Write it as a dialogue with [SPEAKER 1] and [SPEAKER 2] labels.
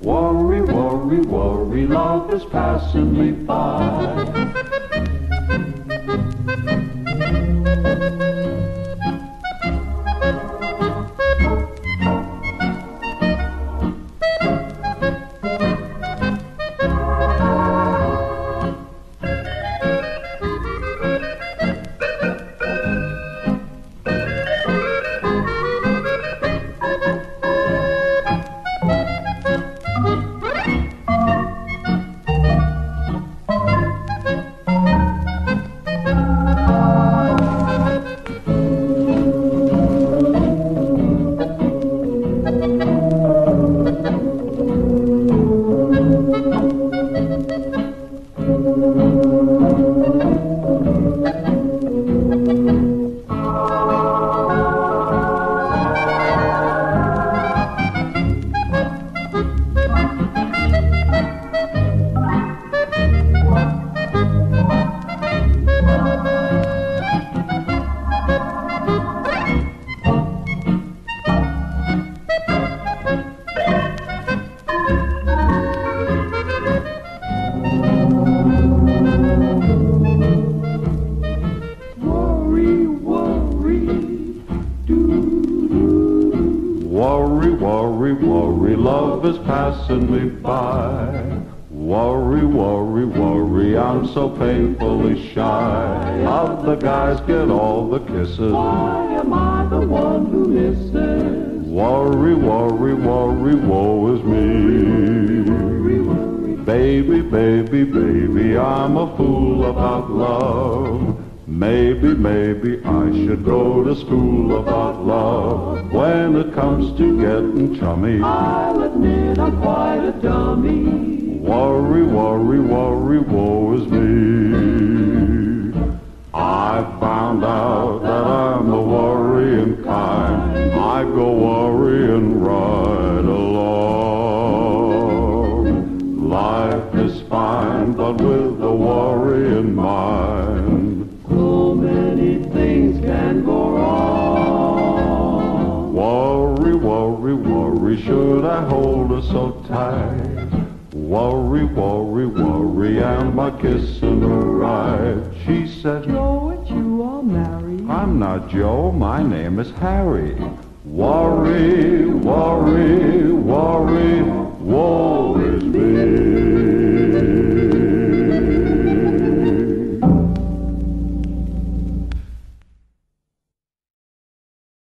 [SPEAKER 1] Worry, worry, worry, love is passing me by. Worry, do. Worry, worry, worry, love is passing me by. Worry, worry, worry, I'm so painfully shy. Other guys get all the kisses. Why am I the one who misses? Worry, worry, worry, woe is me. Baby, baby, baby, I'm a fool about love. Maybe, maybe I should go to school about love. When it comes to getting chummy,
[SPEAKER 2] I'll admit I'm quite a dummy.
[SPEAKER 1] worry, worry, worry, woe is me. I've found out that I'm the worrying kind. I go worrying right along. Life is fine, but with a worry in mind.
[SPEAKER 2] Many things can go wrong.
[SPEAKER 1] Worry, worry, worry, should I hold her so tight? Worry, worry, worry, am I kissing her right? She said,
[SPEAKER 2] Joe you are married.
[SPEAKER 1] I'm not Joe, my name is Harry. Worry, worry, worry,